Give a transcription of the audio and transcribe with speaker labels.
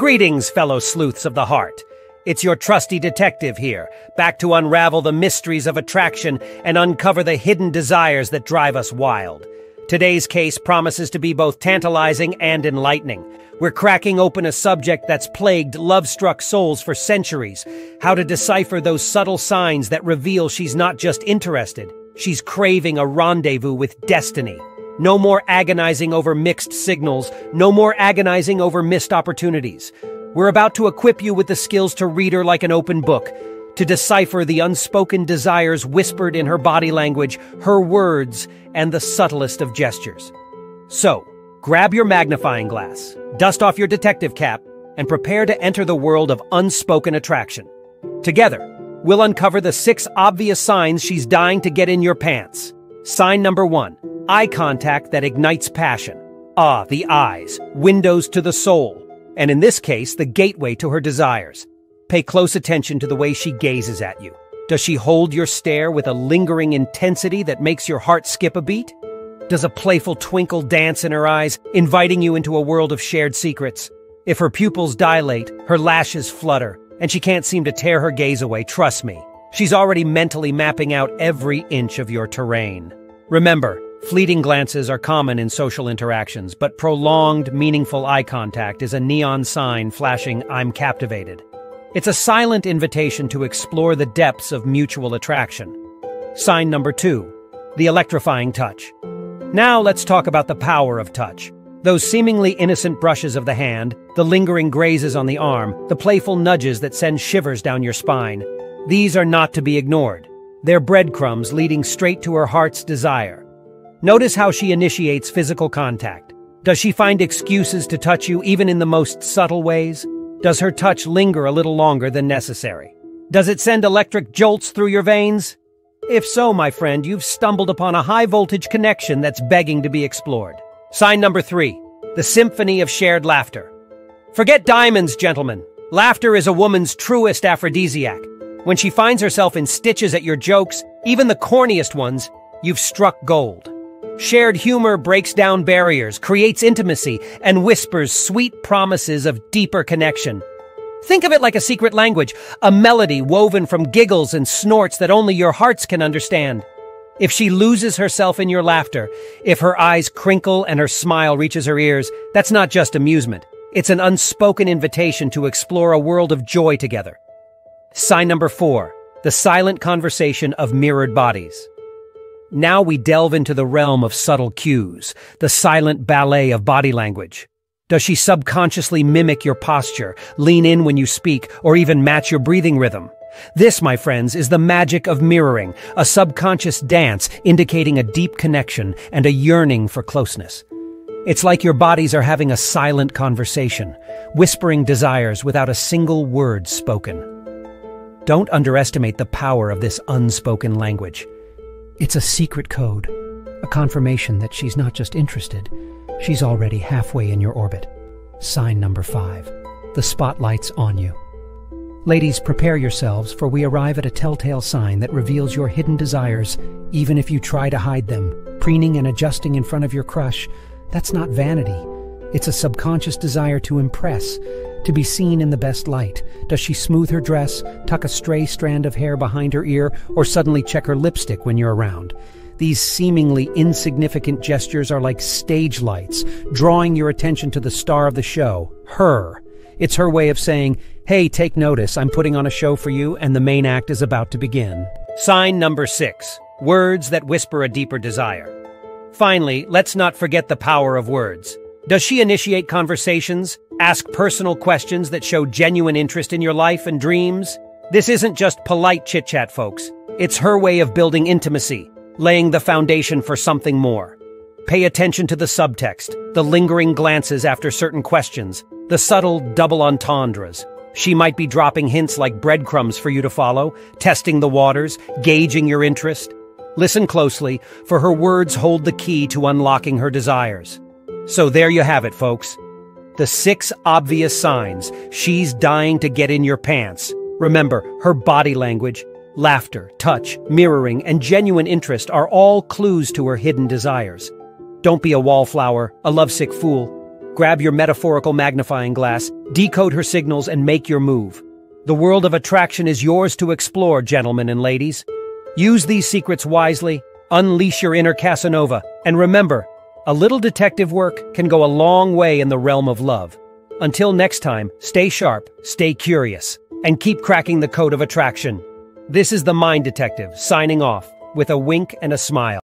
Speaker 1: Greetings, fellow sleuths of the heart. It's your trusty detective here, back to unravel the mysteries of attraction and uncover the hidden desires that drive us wild. Today's case promises to be both tantalizing and enlightening. We're cracking open a subject that's plagued love-struck souls for centuries. How to decipher those subtle signs that reveal she's not just interested, she's craving a rendezvous with destiny. No more agonizing over mixed signals, no more agonizing over missed opportunities. We're about to equip you with the skills to read her like an open book, to decipher the unspoken desires whispered in her body language, her words, and the subtlest of gestures. So, grab your magnifying glass, dust off your detective cap, and prepare to enter the world of unspoken attraction. Together, we'll uncover the six obvious signs she's dying to get in your pants. Sign number one, eye contact that ignites passion. Ah, the eyes, windows to the soul, and in this case, the gateway to her desires. Pay close attention to the way she gazes at you. Does she hold your stare with a lingering intensity that makes your heart skip a beat? Does a playful twinkle dance in her eyes, inviting you into a world of shared secrets? If her pupils dilate, her lashes flutter, and she can't seem to tear her gaze away, trust me, she's already mentally mapping out every inch of your terrain. Remember, fleeting glances are common in social interactions, but prolonged, meaningful eye contact is a neon sign flashing, I'm captivated. It's a silent invitation to explore the depths of mutual attraction. Sign number two, the electrifying touch. Now let's talk about the power of touch. Those seemingly innocent brushes of the hand, the lingering grazes on the arm, the playful nudges that send shivers down your spine. These are not to be ignored. They're breadcrumbs leading straight to her heart's desire. Notice how she initiates physical contact. Does she find excuses to touch you even in the most subtle ways? Does her touch linger a little longer than necessary? Does it send electric jolts through your veins? If so, my friend, you've stumbled upon a high voltage connection that's begging to be explored. Sign number three, the symphony of shared laughter. Forget diamonds, gentlemen. Laughter is a woman's truest aphrodisiac. When she finds herself in stitches at your jokes, even the corniest ones, you've struck gold. Shared humor breaks down barriers, creates intimacy, and whispers sweet promises of deeper connection. Think of it like a secret language, a melody woven from giggles and snorts that only your hearts can understand. If she loses herself in your laughter, if her eyes crinkle and her smile reaches her ears, that's not just amusement. It's an unspoken invitation to explore a world of joy together. Sign number four, the silent conversation of mirrored bodies. Now we delve into the realm of subtle cues, the silent ballet of body language. Does she subconsciously mimic your posture, lean in when you speak, or even match your breathing rhythm? This, my friends, is the magic of mirroring, a subconscious dance indicating a deep connection and a yearning for closeness. It's like your bodies are having a silent conversation, whispering desires without a single word spoken. Don't underestimate the power of this unspoken language. It's a secret code, a confirmation that she's not just interested, she's already halfway in your orbit. Sign number five. The spotlight's on you. Ladies, prepare yourselves, for we arrive at a telltale sign that reveals your hidden desires, even if you try to hide them. Preening and adjusting in front of your crush, that's not vanity. It's a subconscious desire to impress, to be seen in the best light? Does she smooth her dress, tuck a stray strand of hair behind her ear, or suddenly check her lipstick when you're around? These seemingly insignificant gestures are like stage lights, drawing your attention to the star of the show, her. It's her way of saying, hey, take notice, I'm putting on a show for you, and the main act is about to begin. Sign number six, words that whisper a deeper desire. Finally, let's not forget the power of words. Does she initiate conversations, ask personal questions that show genuine interest in your life and dreams? This isn't just polite chit chat, folks. It's her way of building intimacy, laying the foundation for something more. Pay attention to the subtext, the lingering glances after certain questions, the subtle double entendres. She might be dropping hints like breadcrumbs for you to follow, testing the waters, gauging your interest. Listen closely, for her words hold the key to unlocking her desires. So there you have it, folks. The six obvious signs she's dying to get in your pants. Remember, her body language, laughter, touch, mirroring, and genuine interest are all clues to her hidden desires. Don't be a wallflower, a lovesick fool. Grab your metaphorical magnifying glass, decode her signals, and make your move. The world of attraction is yours to explore, gentlemen and ladies. Use these secrets wisely, unleash your inner Casanova, and remember, a little detective work can go a long way in the realm of love. Until next time, stay sharp, stay curious, and keep cracking the code of attraction. This is the Mind Detective, signing off, with a wink and a smile.